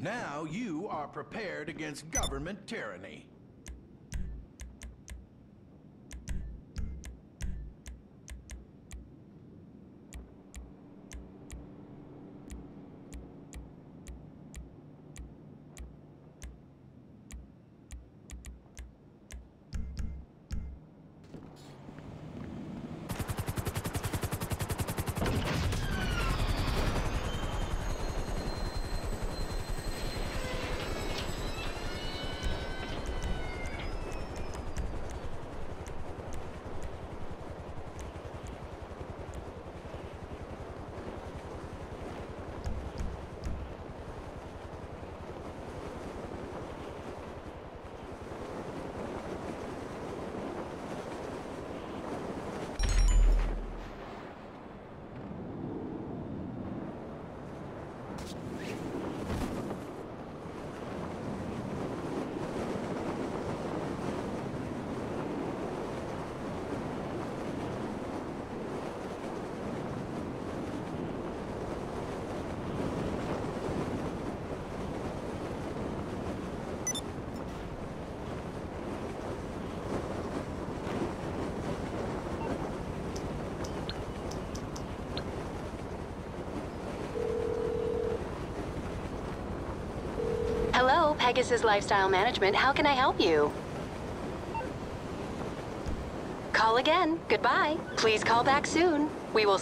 Now you are prepared against government tyranny. Hello, Pegasus Lifestyle Management. How can I help you? Call again. Goodbye. Please call back soon. We will